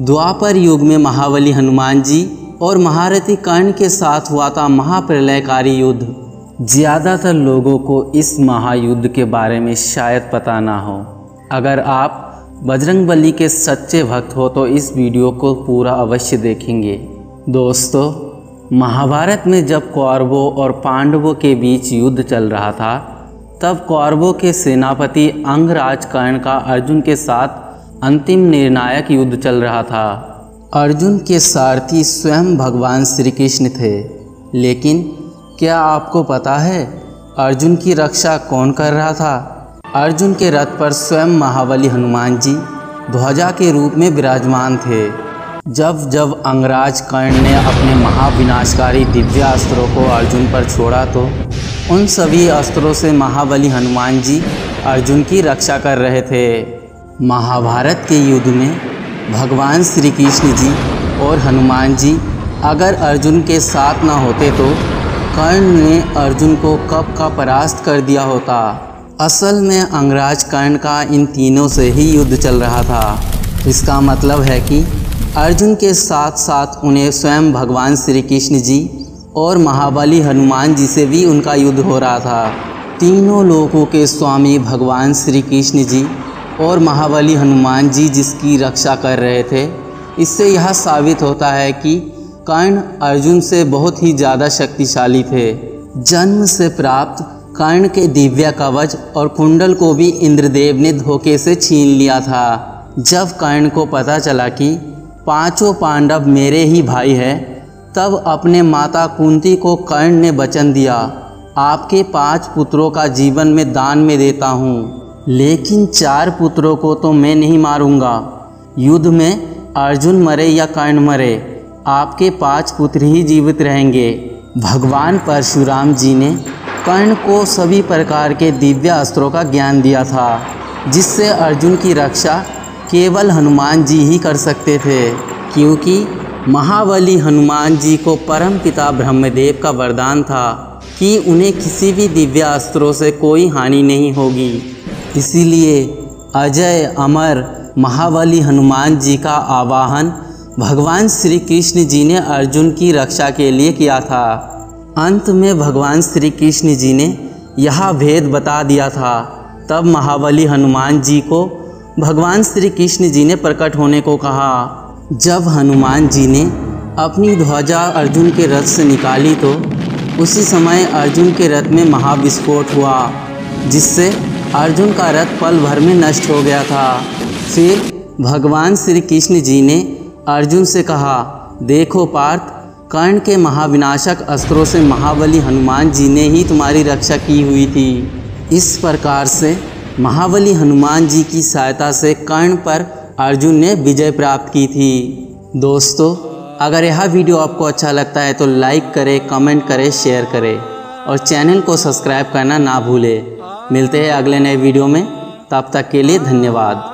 द्वापर युग में महाबली हनुमान जी और महारथी कर्ण के साथ हुआ था महाप्रलयकारी युद्ध। ज़्यादातर लोगों को इस महायुद्ध के बारे में शायद पता ना हो। अगर आप बजरंग बली के सच्चे भक्त हो तो इस वीडियो को पूरा अवश्य देखेंगे। दोस्तों, महाभारत में जब कौरवों और पांडवों के बीच युद्ध चल रहा था, तब कौरवों के सेनापति अंगराज कर्ण का अर्जुन के साथ अंतिम निर्णायक युद्ध चल रहा था। अर्जुन के सारथी स्वयं भगवान श्री कृष्ण थे। लेकिन क्या आपको पता है, अर्जुन की रक्षा कौन कर रहा था? अर्जुन के रथ पर स्वयं महाबली हनुमान जी ध्वजा के रूप में विराजमान थे। जब जब अंगराज कर्ण ने अपने महाविनाशकारी दिव्य अस्त्रों को अर्जुन पर छोड़ा तो उन सभी अस्त्रों से महाबली हनुमान जी अर्जुन की रक्षा कर रहे थे। महाभारत के युद्ध में भगवान श्री कृष्ण जी और हनुमान जी अगर अर्जुन के साथ ना होते तो कर्ण ने अर्जुन को कब का परास्त कर दिया होता? असल में अंगराज कर्ण का इन तीनों से ही युद्ध चल रहा था। इसका मतलब है कि अर्जुन के साथ साथ उन्हें स्वयं भगवान श्री कृष्ण जी और महाबली हनुमान जी से भी उनका युद्ध हो रहा था। तीनों लोगों के स्वामी भगवान श्री कृष्ण जी और महाबली हनुमान जी जिसकी रक्षा कर रहे थे। इससे यह साबित होता है कि कर्ण अर्जुन से बहुत ही ज़्यादा शक्तिशाली थे। जन्म से प्राप्त कर्ण के दिव्य कवच और कुंडल को भी इंद्रदेव ने धोखे से छीन लिया था। जब कर्ण को पता चला कि पाँचों पांडव मेरे ही भाई हैं, तब अपने माता कुंती को कर्ण ने वचन दिया, आपके पाँच पुत्रों का जीवन में दान में देता हूँ। लेकिन चार पुत्रों को तो मैं नहीं मारूँगा। युद्ध में अर्जुन मरे या कर्ण मरे, आपके पाँच पुत्र ही जीवित रहेंगे। भगवान परशुराम जी ने कर्ण को सभी प्रकार के दिव्य अस्त्रों का ज्ञान दिया था, जिससे अर्जुन की रक्षा केवल हनुमान जी ही कर सकते थे, क्योंकि महाबली हनुमान जी को परम पिता ब्रह्मदेव का वरदान था कि उन्हें किसी भी दिव्य अस्त्रों से कोई हानि नहीं होगी। इसीलिए अजय, अमर, महाबली, हनुमान जी का आवाहन भगवान श्री कृष्ण जी ने अर्जुन की रक्षा के लिए किया था। अंत में भगवान श्री कृष्ण जी ने यह भेद बता दिया था। तब महाबली हनुमान जी को भगवान श्री कृष्ण जी ने प्रकट होने को कहा। जब हनुमान जी ने अपनी ध्वजा अर्जुन के रथ से निकाली तो उसी समय अर्जुन के रथ में महाविस्फोट हुआ, जिससे अर्जुन का रथ पल भर में नष्ट हो गया था। फिर भगवान श्री कृष्ण जी ने अर्जुन से कहा, देखो पार्थ, कर्ण के महाविनाशक अस्त्रों से महाबली हनुमान जी ने ही तुम्हारी रक्षा की हुई थी। इस प्रकार से महाबली हनुमान जी की सहायता से कर्ण पर अर्जुन ने विजय प्राप्त की थी। दोस्तों, अगर यह वीडियो आपको अच्छा लगता है तो लाइक करें, कमेंट करें, शेयर करें और चैनल को सब्सक्राइब करना ना भूलें। मिलते हैं अगले नए वीडियो में। तब तक के लिए धन्यवाद।